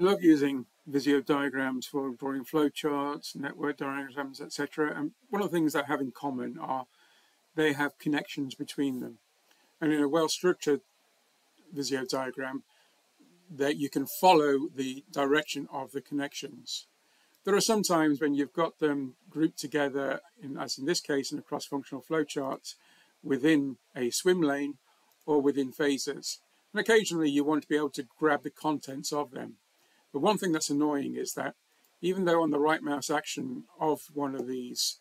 I love using Visio diagrams for drawing flowcharts, network diagrams, etc. And one of the things they have in common are they have connections between them. And in a well-structured Visio diagram, that you can follow the direction of the connections. There are some times when you've got them grouped together, in, as in this case, in a cross-functional flowchart within a swim lane or within phases. And occasionally you want to be able to grab the contents of them. But one thing that's annoying is that even though on the right mouse action of one of these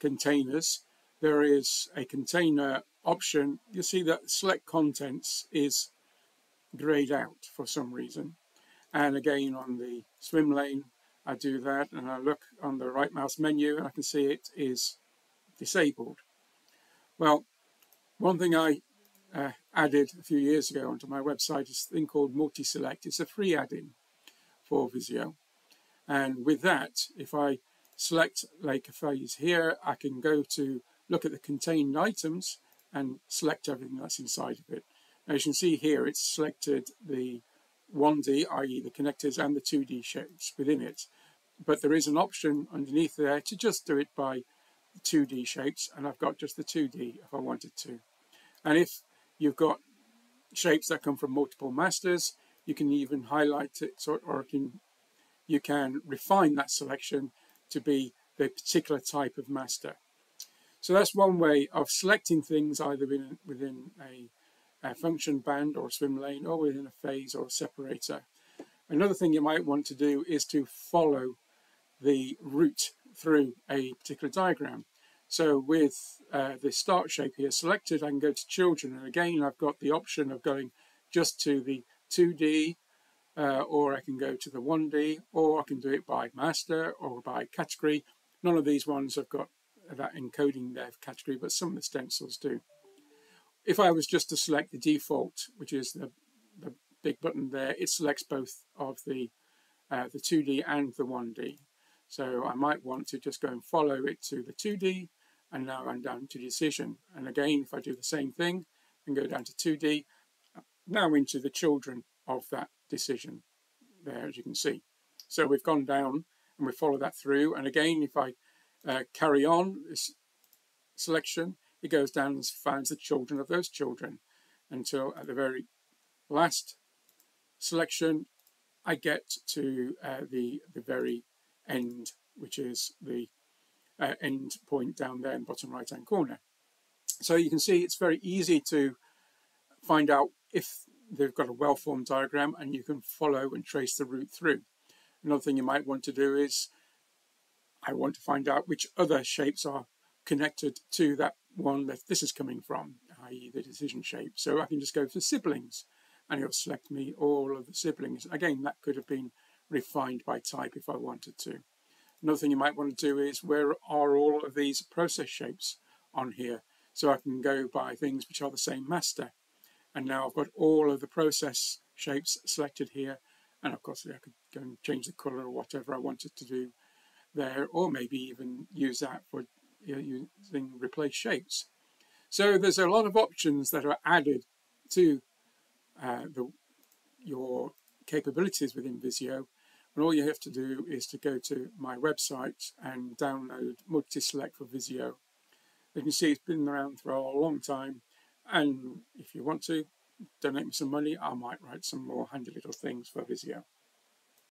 containers, there is a container option, you see that select contents is grayed out for some reason. And again, on the swim lane, I do that and I look on the right mouse menu and I can see it is disabled. Well, one thing I uh, added a few years ago onto my website is a thing called multi-select. It's a free add-in for Visio. And with that, if I select like a phase here, I can go to look at the contained items and select everything that's inside of it. As you can see here, it's selected the 1D, i.e. the connectors and the 2D shapes within it. But there is an option underneath there to just do it by 2D shapes, and I've got just the 2D if I wanted to. And if you've got shapes that come from multiple masters, you can even highlight it or can, you can refine that selection to be the particular type of master. So that's one way of selecting things either within, within a a function band or swim lane or within a phase or a separator. Another thing you might want to do is to follow the route through a particular diagram. So with uh, the start shape here selected, I can go to children. And again, I've got the option of going just to the 2D, uh, or I can go to the 1D, or I can do it by master or by category. None of these ones have got that encoding there for category, but some of the stencils do. If I was just to select the default, which is the, the big button there, it selects both of the, uh, the 2D and the 1D. So I might want to just go and follow it to the 2D and now I'm down to decision. And again, if I do the same thing and go down to 2D, now into the children of that decision there, as you can see. So we've gone down and we follow that through. And again, if I uh, carry on this selection, it goes down and finds the children of those children until at the very last selection I get to uh, the, the very end, which is the uh, end point down there in the bottom right hand corner. So you can see it's very easy to find out if they've got a well-formed diagram and you can follow and trace the route through. Another thing you might want to do is I want to find out which other shapes are connected to that one that this is coming from, i.e. the decision shape. So I can just go for siblings and it'll select me all of the siblings. Again, that could have been refined by type if I wanted to. Another thing you might want to do is where are all of these process shapes on here? So I can go by things which are the same master. And now I've got all of the process shapes selected here. And of course, I could go and change the color or whatever I wanted to do there, or maybe even use that for using replace shapes. So there's a lot of options that are added to uh, the, your capabilities within Visio. And all you have to do is to go to my website and download Multi-Select for Visio. You can see it's been around for a long time. And if you want to donate me some money, I might write some more handy little things for Visio.